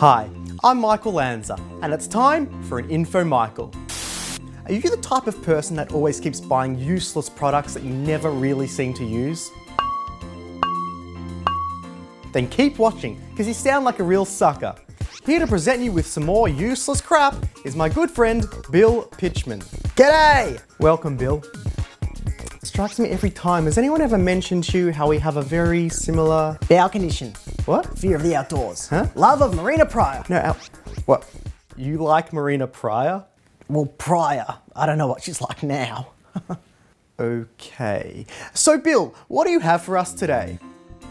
Hi, I'm Michael Lanzer, and it's time for an InfoMichael. Are you the type of person that always keeps buying useless products that you never really seem to use? Then keep watching, because you sound like a real sucker. Here to present you with some more useless crap is my good friend, Bill Pitchman. G'day! Welcome, Bill. It strikes me every time. Has anyone ever mentioned to you how we have a very similar... Bowel condition. What? Fear of the outdoors. Huh? Love of Marina Prior. No, Al- what? You like Marina Prior? Well, Prior. I don't know what she's like now. Okay. So, Bill, what do you have for us today?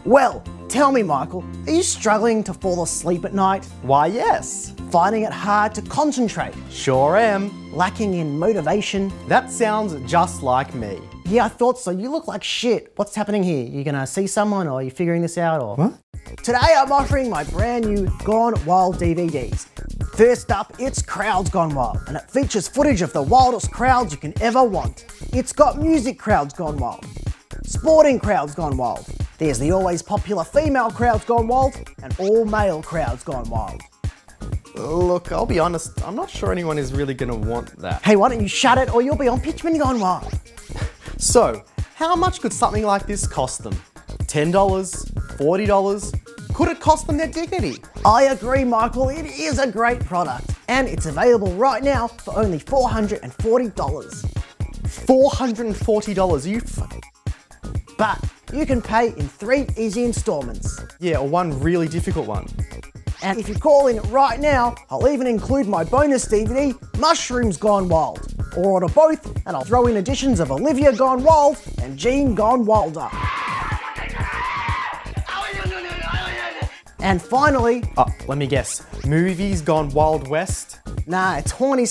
Well, tell me, Michael, are you struggling to fall asleep at night? Why, yes. Finding it hard to concentrate? Sure am. Lacking in motivation? That sounds just like me. Yeah, I thought so. You look like shit. What's happening here? You gonna see someone or are you figuring this out or? What? Today I'm offering my brand new Gone Wild DVDs. First up, it's Crowds Gone Wild, and it features footage of the wildest crowds you can ever want. It's got music crowds gone wild, sporting crowds gone wild. There's the always popular female crowds gone wild, and all male crowds gone wild. Look, I'll be honest, I'm not sure anyone is really gonna want that. Hey, why don't you shut it or you'll be on Pitchman Gone Wild? So, how much could something like this cost them? $10? $40? Could it cost them their dignity? I agree, Michael. It is a great product, and it's available right now for only $440. $440? Are you f- But you can pay in three easy installments. Yeah, or one really difficult one. And if you call in right now, I'll even include my bonus DVD, Mushrooms Gone Wild. Or order both, and I'll throw in editions of Olivia Gone Wild and Jean Gone Wilder. And finally, Uh, let me guess. Movies gone Wild West? nah, it's horny